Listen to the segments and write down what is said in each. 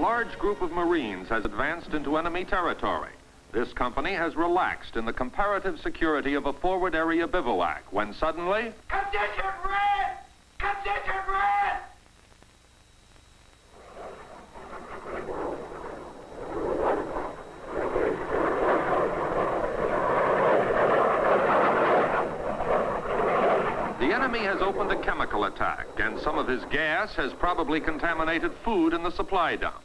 large group of Marines has advanced into enemy territory. This company has relaxed in the comparative security of a forward area bivouac when suddenly... Condition red! Condition red! The enemy has opened a chemical attack, and some of his gas has probably contaminated food in the supply dump.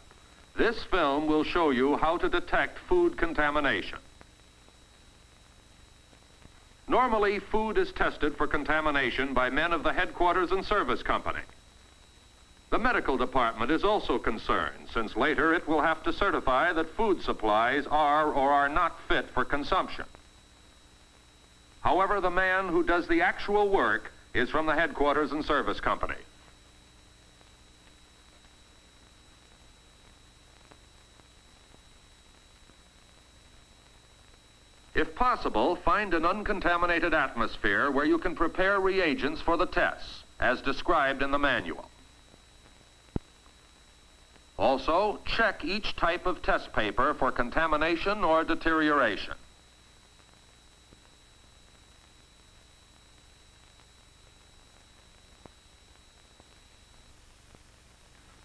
This film will show you how to detect food contamination. Normally, food is tested for contamination by men of the headquarters and service company. The medical department is also concerned, since later it will have to certify that food supplies are or are not fit for consumption. However, the man who does the actual work is from the headquarters and service company. If possible, find an uncontaminated atmosphere where you can prepare reagents for the tests, as described in the manual. Also, check each type of test paper for contamination or deterioration.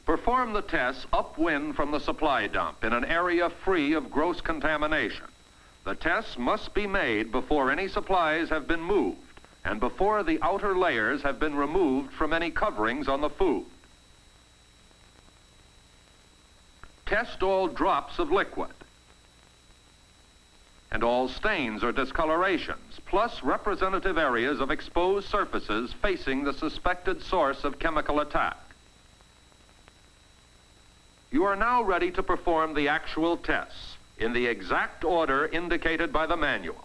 Perform the tests upwind from the supply dump in an area free of gross contamination. The tests must be made before any supplies have been moved and before the outer layers have been removed from any coverings on the food. Test all drops of liquid and all stains or discolorations, plus representative areas of exposed surfaces facing the suspected source of chemical attack. You are now ready to perform the actual tests in the exact order indicated by the manual.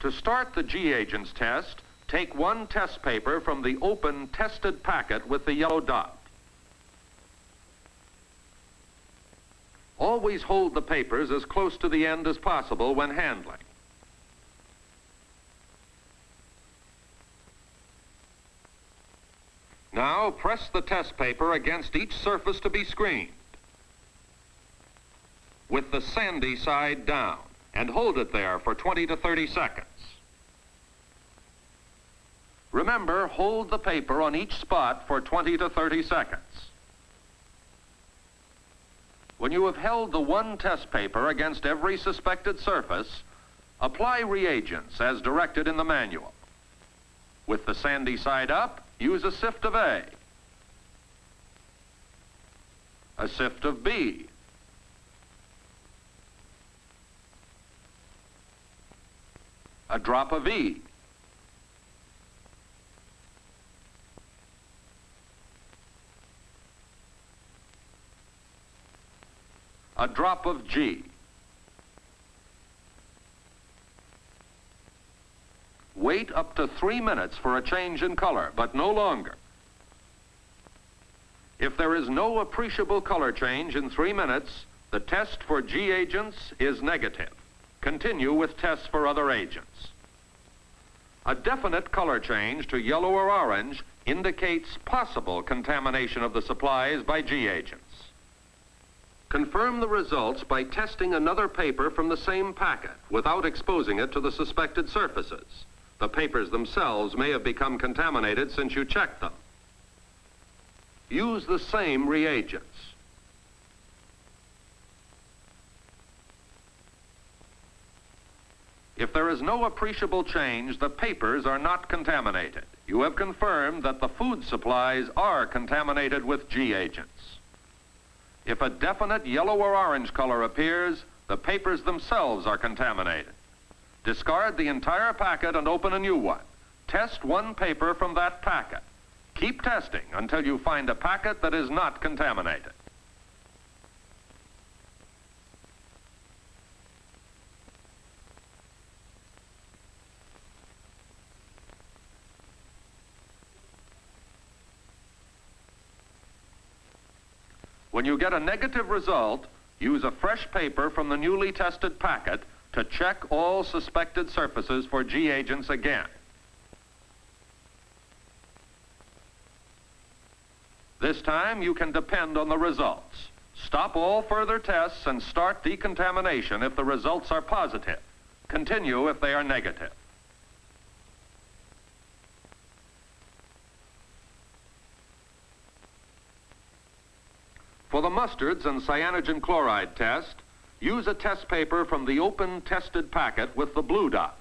To start the G-Agents test, take one test paper from the open tested packet with the yellow dot. Always hold the papers as close to the end as possible when handling. Now press the test paper against each surface to be screened with the sandy side down and hold it there for 20 to 30 seconds. Remember, hold the paper on each spot for 20 to 30 seconds. When you have held the one test paper against every suspected surface, apply reagents as directed in the manual. With the sandy side up, use a sift of A, a sift of B, a drop of E, a drop of G. Wait up to three minutes for a change in color, but no longer. If there is no appreciable color change in three minutes, the test for G agents is negative. Continue with tests for other agents. A definite color change to yellow or orange indicates possible contamination of the supplies by G agents. Confirm the results by testing another paper from the same packet without exposing it to the suspected surfaces. The papers themselves may have become contaminated since you checked them. Use the same reagents. If there is no appreciable change, the papers are not contaminated. You have confirmed that the food supplies are contaminated with G agents. If a definite yellow or orange color appears, the papers themselves are contaminated. Discard the entire packet and open a new one. Test one paper from that packet. Keep testing until you find a packet that is not contaminated. When you get a negative result, use a fresh paper from the newly tested packet to check all suspected surfaces for G agents again. This time you can depend on the results. Stop all further tests and start decontamination if the results are positive. Continue if they are negative. For the mustards and cyanogen chloride test, use a test paper from the open tested packet with the blue dot.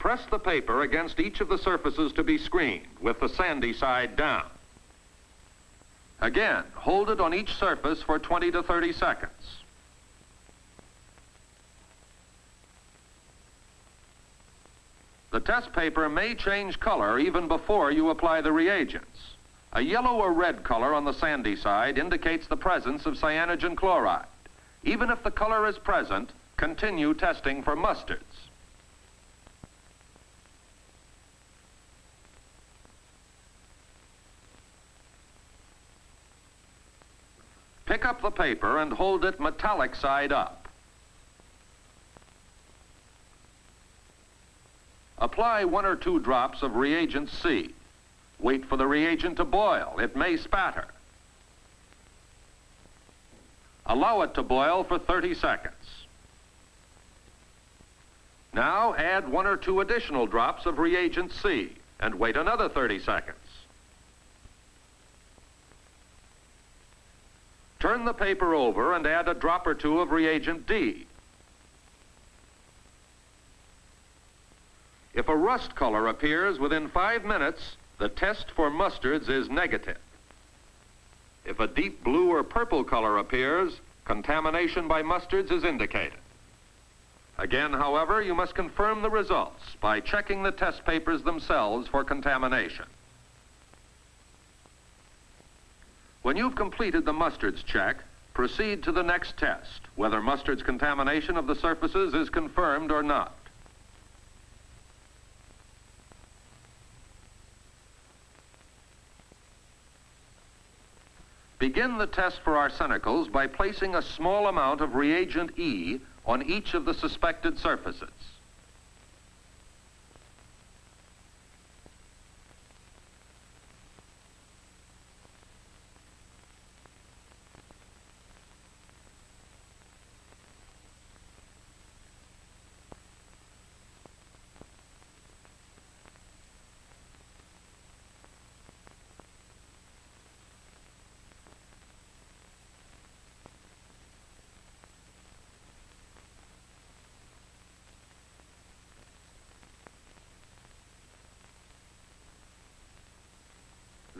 Press the paper against each of the surfaces to be screened with the sandy side down. Again, hold it on each surface for 20 to 30 seconds. The test paper may change color even before you apply the reagents. A yellow or red color on the sandy side indicates the presence of cyanogen chloride. Even if the color is present, continue testing for mustards. Pick up the paper and hold it metallic side up. Apply one or two drops of reagent C. Wait for the reagent to boil. It may spatter. Allow it to boil for 30 seconds. Now add one or two additional drops of reagent C and wait another 30 seconds. Turn the paper over and add a drop or two of reagent D. If a rust color appears within five minutes, the test for mustards is negative. If a deep blue or purple color appears, contamination by mustards is indicated. Again, however, you must confirm the results by checking the test papers themselves for contamination. When you've completed the mustards check, proceed to the next test, whether mustard's contamination of the surfaces is confirmed or not. Begin the test for arsenicals by placing a small amount of reagent E on each of the suspected surfaces.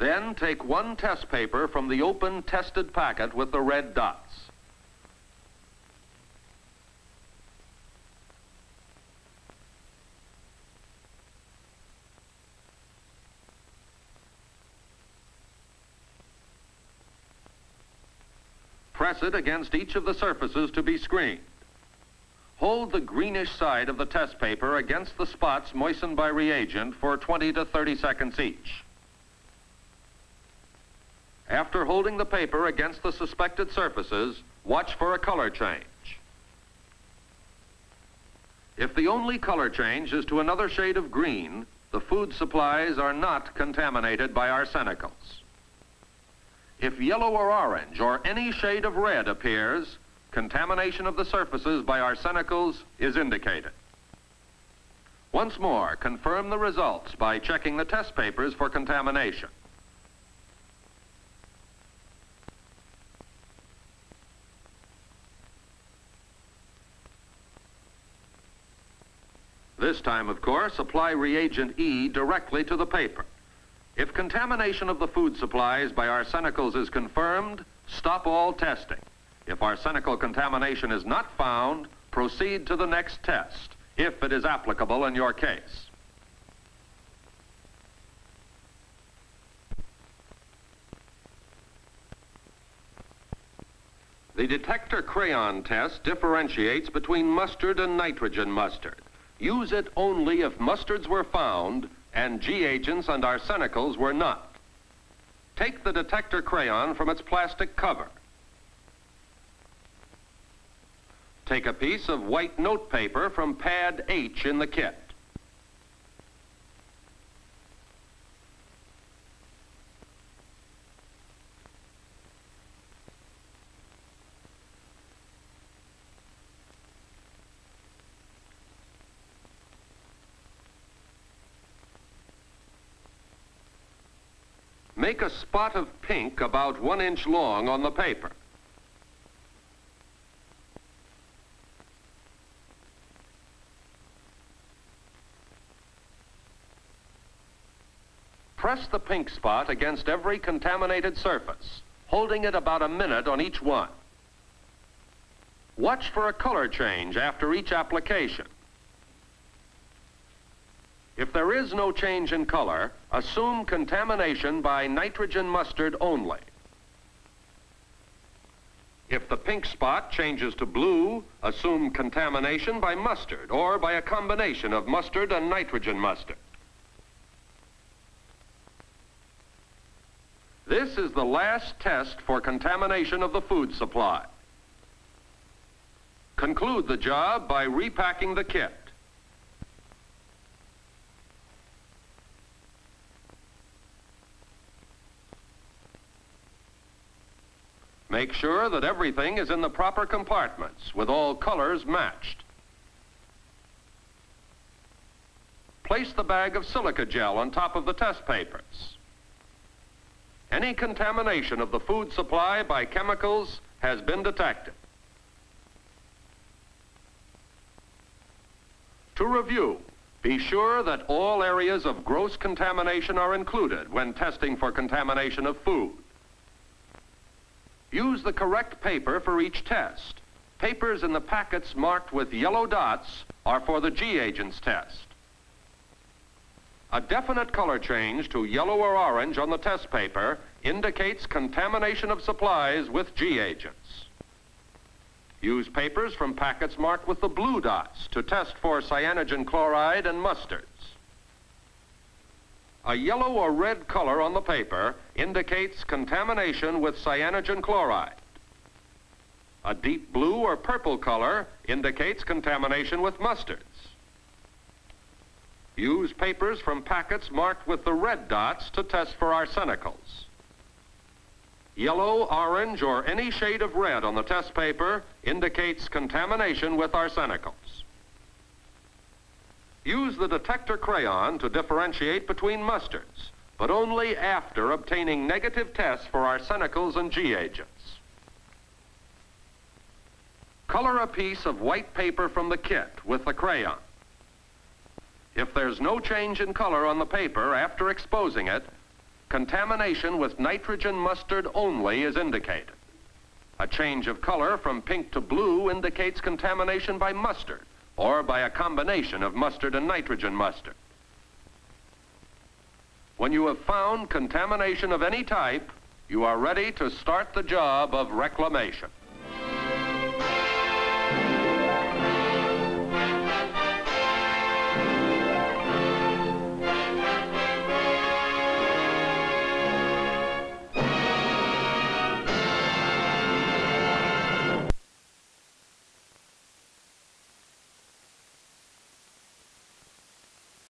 Then take one test paper from the open tested packet with the red dots. Press it against each of the surfaces to be screened. Hold the greenish side of the test paper against the spots moistened by reagent for 20 to 30 seconds each. After holding the paper against the suspected surfaces, watch for a color change. If the only color change is to another shade of green, the food supplies are not contaminated by arsenicals. If yellow or orange or any shade of red appears, contamination of the surfaces by arsenicals is indicated. Once more, confirm the results by checking the test papers for contamination. This time, of course, apply reagent E directly to the paper. If contamination of the food supplies by arsenicals is confirmed, stop all testing. If arsenical contamination is not found, proceed to the next test, if it is applicable in your case. The detector crayon test differentiates between mustard and nitrogen mustard. Use it only if mustards were found and G agents and arsenicals were not. Take the detector crayon from its plastic cover. Take a piece of white notepaper from pad H in the kit. Make a spot of pink about one inch long on the paper. Press the pink spot against every contaminated surface, holding it about a minute on each one. Watch for a color change after each application. If there is no change in color, assume contamination by nitrogen mustard only. If the pink spot changes to blue, assume contamination by mustard or by a combination of mustard and nitrogen mustard. This is the last test for contamination of the food supply. Conclude the job by repacking the kit. Make sure that everything is in the proper compartments with all colors matched. Place the bag of silica gel on top of the test papers. Any contamination of the food supply by chemicals has been detected. To review, be sure that all areas of gross contamination are included when testing for contamination of food. Use the correct paper for each test. Papers in the packets marked with yellow dots are for the G agents test. A definite color change to yellow or orange on the test paper indicates contamination of supplies with G agents. Use papers from packets marked with the blue dots to test for cyanogen chloride and mustards. A yellow or red color on the paper indicates contamination with cyanogen chloride. A deep blue or purple color indicates contamination with mustards. Use papers from packets marked with the red dots to test for arsenicals. Yellow, orange, or any shade of red on the test paper indicates contamination with arsenicals. Use the detector crayon to differentiate between mustards, but only after obtaining negative tests for arsenicals and G agents. Color a piece of white paper from the kit with the crayon. If there's no change in color on the paper after exposing it, contamination with nitrogen mustard only is indicated. A change of color from pink to blue indicates contamination by mustard or by a combination of mustard and nitrogen mustard. When you have found contamination of any type, you are ready to start the job of reclamation.